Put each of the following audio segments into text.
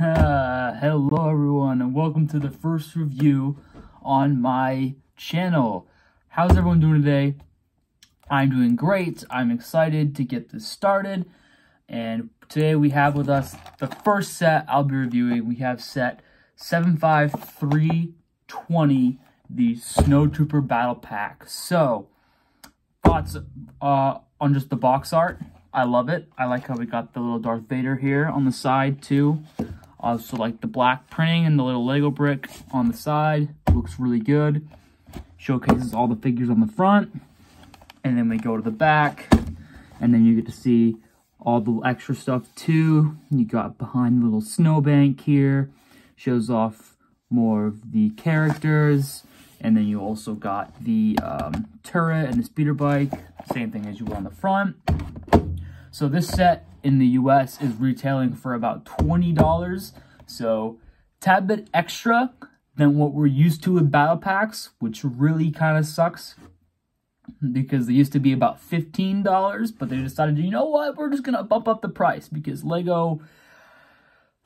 Hello everyone and welcome to the first review on my channel. How's everyone doing today? I'm doing great. I'm excited to get this started. And today we have with us the first set I'll be reviewing. We have set 75320, the Snowtrooper Battle Pack. So, thoughts uh, on just the box art? I love it. I like how we got the little Darth Vader here on the side too. Also like the black printing and the little Lego brick on the side. Looks really good. Showcases all the figures on the front. And then we go to the back. And then you get to see all the extra stuff too. You got behind the little snowbank here. Shows off more of the characters. And then you also got the um, turret and the speeder bike. Same thing as you will on the front. So this set in the US is retailing for about $20. So tad bit extra than what we're used to with battle packs, which really kind of sucks because they used to be about $15, but they decided, you know what, we're just going to bump up the price because Lego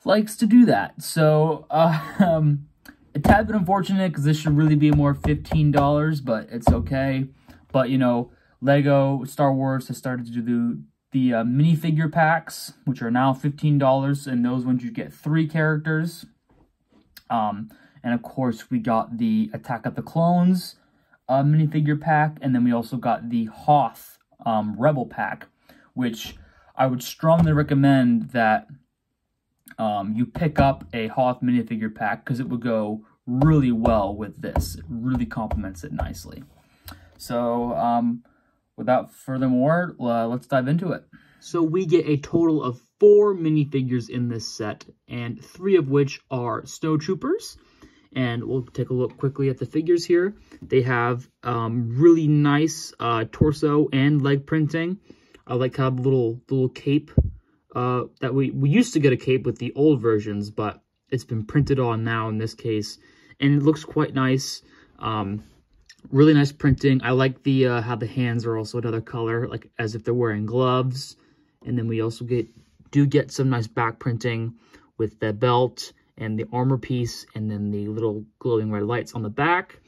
likes to do that. So, uh, um, a tad bit unfortunate because this should really be more $15, but it's okay. But, you know, Lego Star Wars has started to do the uh, minifigure packs, which are now $15, and those ones you get three characters. Um, and of course, we got the Attack of the Clones uh, minifigure pack, and then we also got the Hoth um, Rebel pack, which I would strongly recommend that um, you pick up a Hoth minifigure pack because it would go really well with this. It really complements it nicely. So, um, without furthermore, uh, let's dive into it. So we get a total of four minifigures in this set, and three of which are snowtroopers. And we'll take a look quickly at the figures here. They have um, really nice uh, torso and leg printing. I like how the little, little cape uh, that we, we used to get a cape with the old versions, but it's been printed on now in this case. And it looks quite nice. Um, really nice printing. I like the uh, how the hands are also another color, like as if they're wearing gloves. And then we also get do get some nice back printing with the belt and the armor piece, and then the little glowing red lights on the back.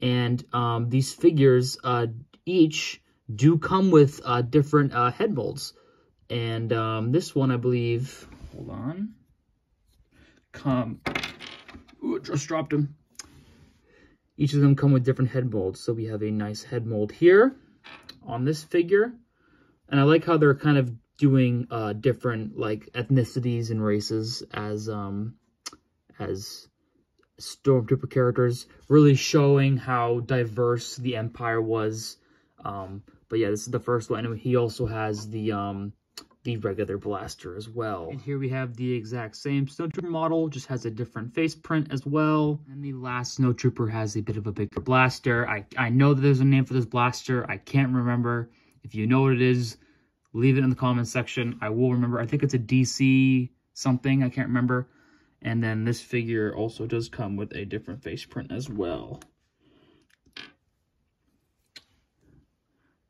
And um, these figures uh, each do come with uh, different uh, head molds. And um, this one, I believe, hold on, come, ooh, just dropped him. Each of them come with different head molds. So we have a nice head mold here on this figure. And I like how they're kind of doing uh, different like ethnicities and races as um, as Stormtrooper characters, really showing how diverse the Empire was. Um, but yeah, this is the first one. And he also has the um, the regular blaster as well. And here we have the exact same Snowtrooper model, just has a different face print as well. And the last Snowtrooper has a bit of a bigger blaster. I, I know that there's a name for this blaster. I can't remember. If you know what it is, leave it in the comments section. I will remember. I think it's a DC something. I can't remember. And then this figure also does come with a different face print as well.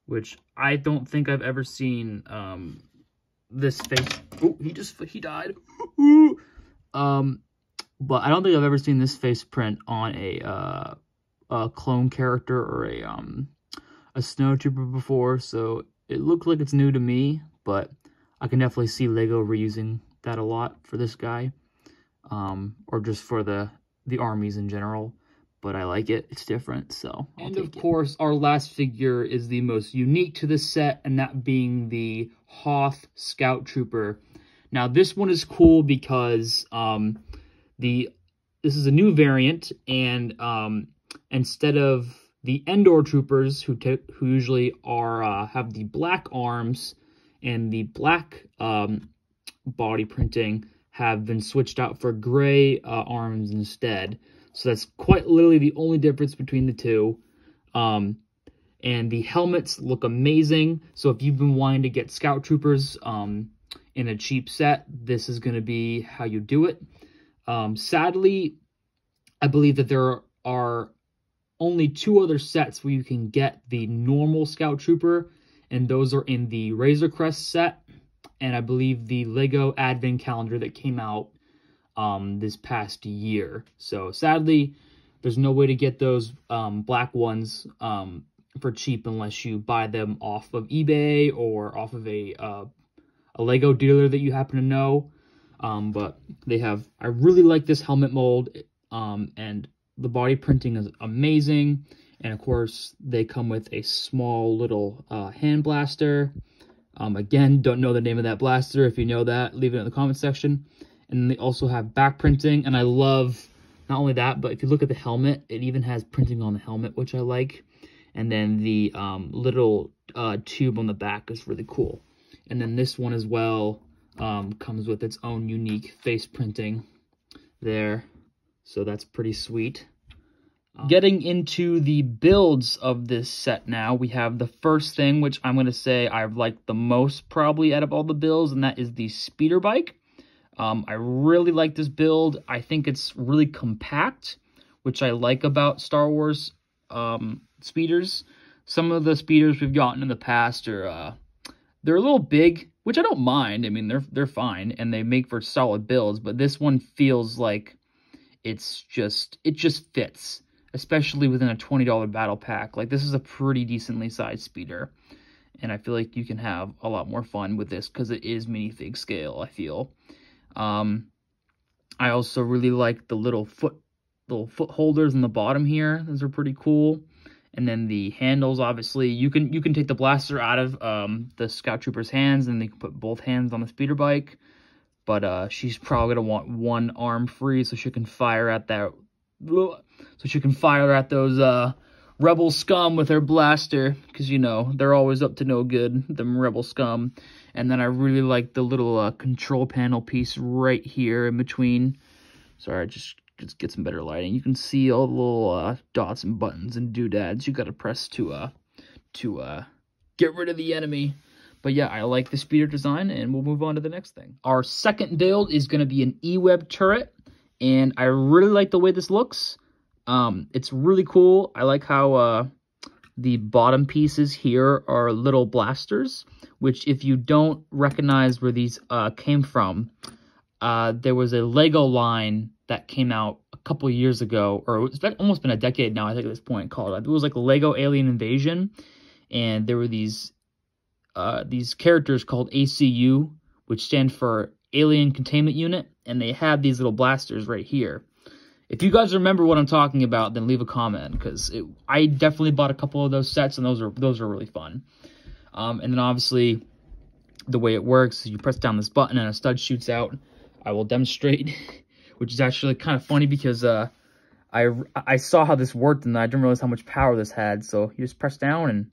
Which I don't think I've ever seen um, this face. Oh, he just, he died. um, but I don't think I've ever seen this face print on a, uh, a clone character or a, um, a snowtrooper before. So it looked like it's new to me, but I can definitely see Lego reusing that a lot for this guy. Um, or just for the, the armies in general but I like it. It's different, so I'll And of it. course, our last figure is the most unique to the set, and that being the Hoth Scout Trooper. Now, this one is cool because um, the this is a new variant, and um, instead of the Endor Troopers, who who usually are uh, have the black arms and the black um, body printing, have been switched out for gray uh, arms instead. So that's quite literally the only difference between the two. Um, and the helmets look amazing. So if you've been wanting to get Scout Troopers um, in a cheap set, this is going to be how you do it. Um, sadly, I believe that there are only two other sets where you can get the normal Scout Trooper, and those are in the Razor Crest set, and I believe the Lego Advent Calendar that came out um, this past year. So sadly, there's no way to get those um, black ones um, for cheap unless you buy them off of eBay or off of a uh, a Lego dealer that you happen to know. Um, but they have, I really like this helmet mold, um, and the body printing is amazing. And of course, they come with a small little uh, hand blaster. Um, again, don't know the name of that blaster. If you know that, leave it in the comment section. And they also have back printing, and I love not only that, but if you look at the helmet, it even has printing on the helmet, which I like. And then the um, little uh, tube on the back is really cool. And then this one as well um, comes with its own unique face printing there. So that's pretty sweet. Um, Getting into the builds of this set now, we have the first thing, which I'm going to say I've liked the most probably out of all the builds, and that is the speeder bike. Um, I really like this build. I think it's really compact, which I like about Star Wars um, speeders. Some of the speeders we've gotten in the past are uh, they're a little big, which I don't mind. I mean, they're they're fine and they make for solid builds, but this one feels like it's just it just fits, especially within a $20 battle pack. Like this is a pretty decently sized speeder. And I feel like you can have a lot more fun with this because it is minifig scale, I feel. Um, I also really like the little foot little foot holders in the bottom here. Those are pretty cool and then the handles obviously you can you can take the blaster out of um, the scout trooper's hands and they can put both hands on the speeder bike but uh, she's probably gonna want one arm free so she can fire at that so she can fire at those uh, rebel scum with her blaster because you know they're always up to no good them rebel scum and then i really like the little uh, control panel piece right here in between sorry i just just get some better lighting. You can see all the little uh, dots and buttons and doodads you got to press to uh to uh get rid of the enemy. But yeah, I like the speeder design, and we'll move on to the next thing. Our second build is going to be an E-Web turret, and I really like the way this looks. Um, it's really cool. I like how uh, the bottom pieces here are little blasters, which if you don't recognize where these uh, came from, uh, there was a Lego line that came out a couple years ago, or it's almost been a decade now, I think at this point, called, it was like Lego Alien Invasion, and there were these, uh, these characters called ACU, which stand for Alien Containment Unit, and they had these little blasters right here. If you guys remember what I'm talking about, then leave a comment, because I definitely bought a couple of those sets, and those are, those are really fun. Um, and then obviously, the way it works you press down this button and a stud shoots out. I will demonstrate which is actually kind of funny because uh, I, I saw how this worked and I didn't realize how much power this had. So you just press down and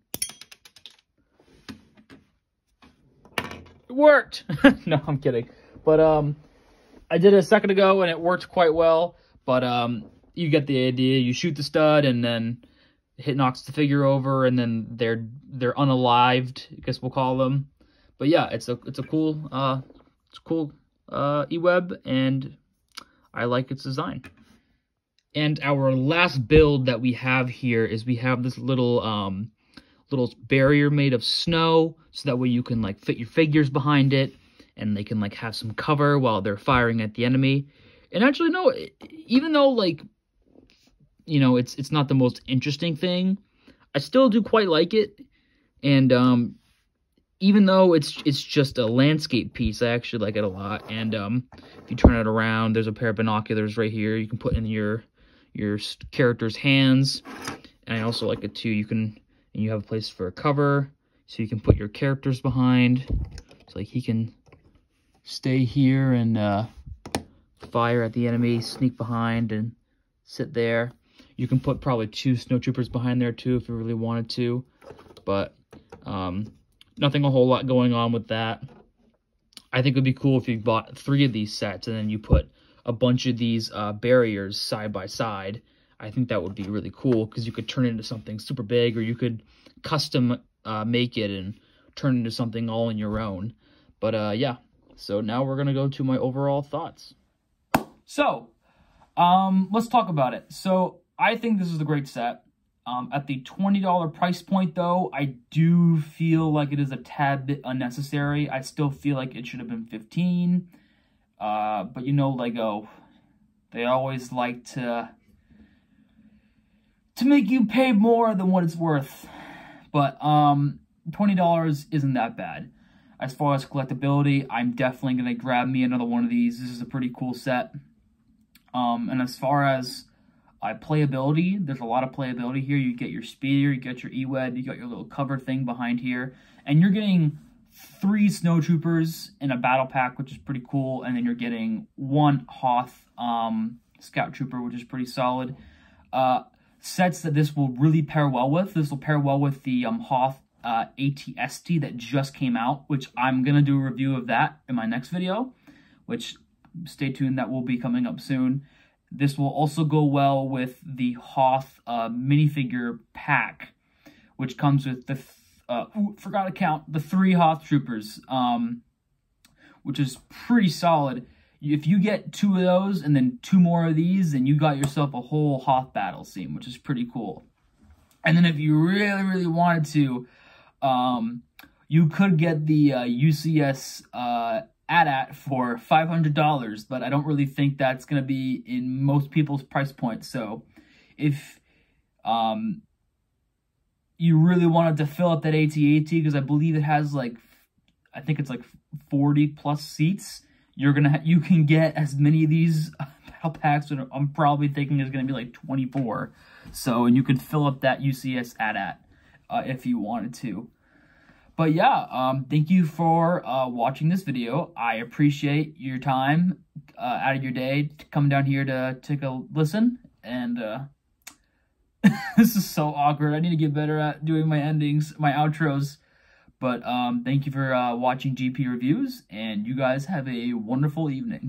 it worked. no, I'm kidding. But um, I did it a second ago and it worked quite well. But um, you get the idea. You shoot the stud and then hit knocks the figure over and then they're they're unalived, I guess we'll call them. But yeah, it's a it's a cool uh it's cool uh e-web and I like its design. And our last build that we have here is we have this little um, little barrier made of snow, so that way you can like fit your figures behind it, and they can like have some cover while they're firing at the enemy. And actually, no, even though like, you know, it's it's not the most interesting thing, I still do quite like it. And um, even though it's it's just a landscape piece, I actually like it a lot. And um, if you turn it around, there's a pair of binoculars right here. You can put in your your character's hands. And I also like it too. You can and you have a place for a cover, so you can put your characters behind. So like he can stay here and uh, fire at the enemy, sneak behind, and sit there. You can put probably two snowtroopers behind there too if you really wanted to. But um, nothing a whole lot going on with that. I think it would be cool if you bought three of these sets and then you put a bunch of these uh, barriers side by side. I think that would be really cool because you could turn it into something super big or you could custom uh, make it and turn it into something all on your own. But uh, yeah, so now we're going to go to my overall thoughts. So, um, let's talk about it. So, I think this is a great set. Um, at the $20 price point, though, I do feel like it is a tad bit unnecessary. I still feel like it should have been 15 Uh, but you know Lego, they always like to to make you pay more than what it's worth. But um, $20 isn't that bad. As far as collectability, I'm definitely going to grab me another one of these. This is a pretty cool set. Um, and as far as uh, playability, there's a lot of playability here. You get your speeder, you get your E-Web, you got your little cover thing behind here. And you're getting three snowtroopers in a battle pack, which is pretty cool. And then you're getting one Hoth um, scout trooper, which is pretty solid. Uh, sets that this will really pair well with. This will pair well with the um, Hoth uh, ATST that just came out, which I'm going to do a review of that in my next video, which stay tuned, that will be coming up soon. This will also go well with the Hoth uh, minifigure pack, which comes with the, uh, ooh, forgot to count, the three Hoth troopers, um, which is pretty solid if you get two of those and then two more of these, then you got yourself a whole Hoth battle scene, which is pretty cool. And then if you really, really wanted to, um, you could get the uh, UCS uh, AT-AT for $500, but I don't really think that's going to be in most people's price points. So if um, you really wanted to fill up that AT-AT, because I believe it has like, I think it's like 40 plus seats, you're gonna you can get as many of these battle packs. I'm probably thinking is gonna be like 24. So and you could fill up that UCS AT-AT uh, if you wanted to. But yeah, um, thank you for uh, watching this video. I appreciate your time uh, out of your day to come down here to take a listen. And uh, this is so awkward. I need to get better at doing my endings, my outros. But um, thank you for uh, watching GP Reviews, and you guys have a wonderful evening.